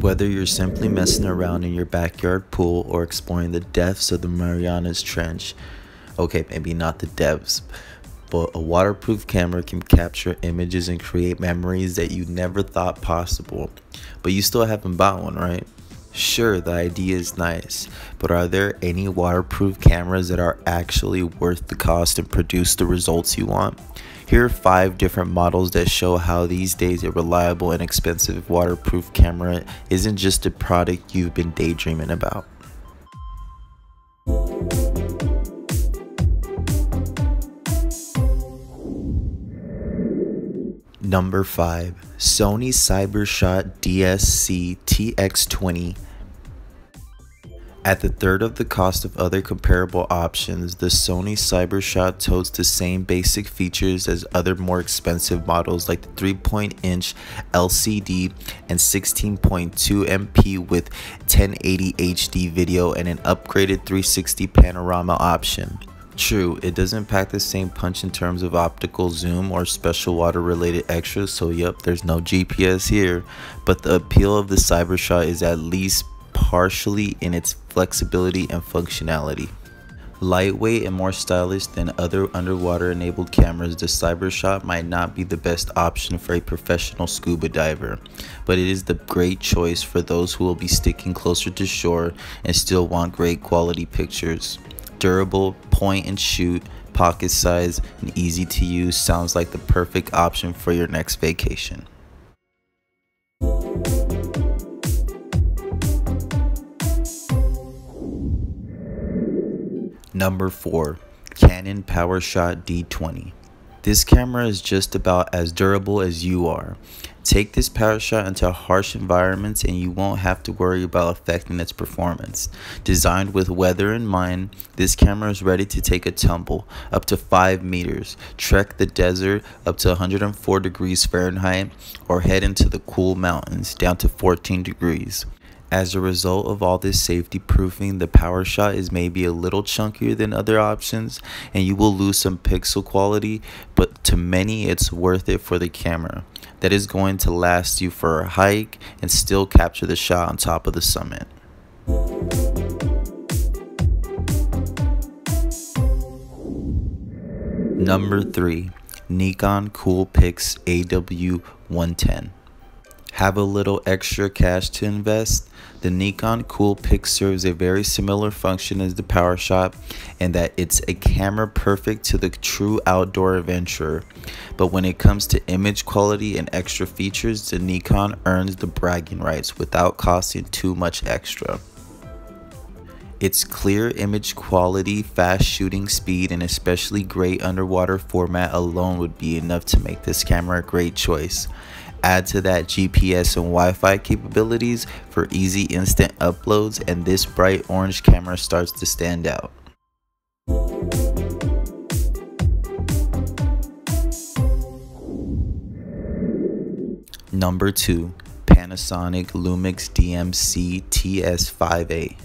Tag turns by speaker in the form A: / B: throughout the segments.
A: Whether you're simply messing around in your backyard pool or exploring the depths of the Marianas Trench, okay, maybe not the depths, but a waterproof camera can capture images and create memories that you never thought possible. But you still haven't bought one, right? Sure, the idea is nice, but are there any waterproof cameras that are actually worth the cost and produce the results you want? Here are five different models that show how these days a reliable and expensive waterproof camera isn't just a product you've been daydreaming about. Number 5 Sony Cybershot DSC TX20 at the third of the cost of other comparable options, the Sony Cybershot totes the same basic features as other more expensive models like the 3-point-inch LCD and 16.2 MP with 1080 HD video and an upgraded 360 panorama option. True, it doesn't pack the same punch in terms of optical zoom or special water related extras, so yep, there's no GPS here, but the appeal of the Cybershot is at least partially in its flexibility and functionality. Lightweight and more stylish than other underwater enabled cameras, the Cybershot might not be the best option for a professional scuba diver, but it is the great choice for those who will be sticking closer to shore and still want great quality pictures. Durable, point and shoot, pocket size, and easy to use sounds like the perfect option for your next vacation. Number 4. Canon PowerShot D20. This camera is just about as durable as you are. Take this PowerShot into harsh environments and you won't have to worry about affecting its performance. Designed with weather in mind, this camera is ready to take a tumble up to 5 meters, trek the desert up to 104 degrees Fahrenheit, or head into the cool mountains down to 14 degrees. As a result of all this safety proofing, the PowerShot is maybe a little chunkier than other options and you will lose some pixel quality, but to many it's worth it for the camera. That is going to last you for a hike and still capture the shot on top of the summit. Number 3. Nikon Coolpix AW110 have a little extra cash to invest, the Nikon Coolpix serves a very similar function as the PowerShot in that it's a camera perfect to the true outdoor adventurer. But when it comes to image quality and extra features, the Nikon earns the bragging rights without costing too much extra. Its clear image quality, fast shooting speed, and especially great underwater format alone would be enough to make this camera a great choice. Add to that GPS and Wi-Fi capabilities for easy instant uploads and this bright orange camera starts to stand out. Number 2. Panasonic Lumix DMC TS5A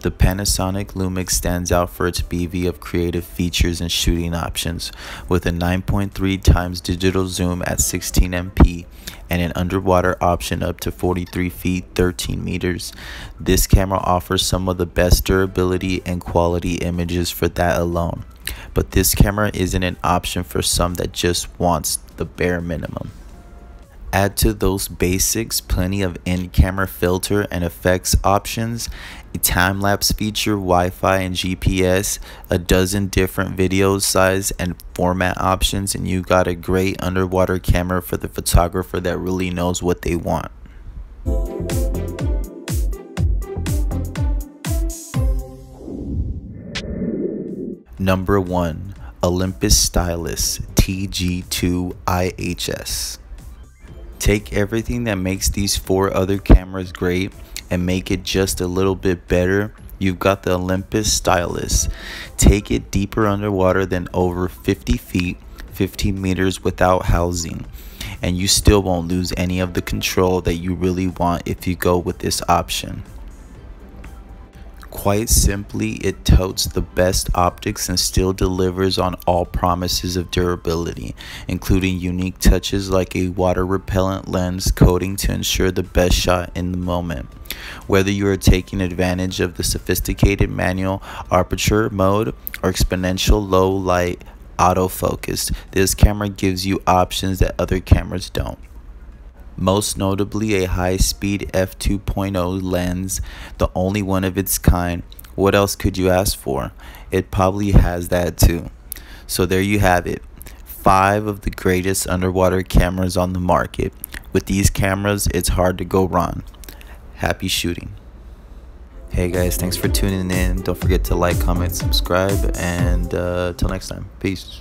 A: the Panasonic Lumix stands out for its bevy of creative features and shooting options, with a 9.3 times digital zoom at 16 MP and an underwater option up to 43 feet 13 meters. This camera offers some of the best durability and quality images for that alone. But this camera isn't an option for some that just wants the bare minimum. Add to those basics plenty of in-camera filter and effects options, a time-lapse feature, Wi-Fi and GPS, a dozen different video size and format options, and you got a great underwater camera for the photographer that really knows what they want. Number 1. Olympus Stylus TG2 IHS Take everything that makes these four other cameras great and make it just a little bit better. You've got the Olympus Stylus. Take it deeper underwater than over 50 feet, 15 meters without housing. And you still won't lose any of the control that you really want if you go with this option Quite simply, it totes the best optics and still delivers on all promises of durability, including unique touches like a water repellent lens coating to ensure the best shot in the moment. Whether you are taking advantage of the sophisticated manual aperture mode or exponential low light autofocus, this camera gives you options that other cameras don't most notably a high-speed f2.0 lens, the only one of its kind. What else could you ask for? It probably has that too. So there you have it. Five of the greatest underwater cameras on the market. With these cameras, it's hard to go wrong. Happy shooting. Hey guys, thanks for tuning in. Don't forget to like, comment, subscribe, and uh, till next time. Peace.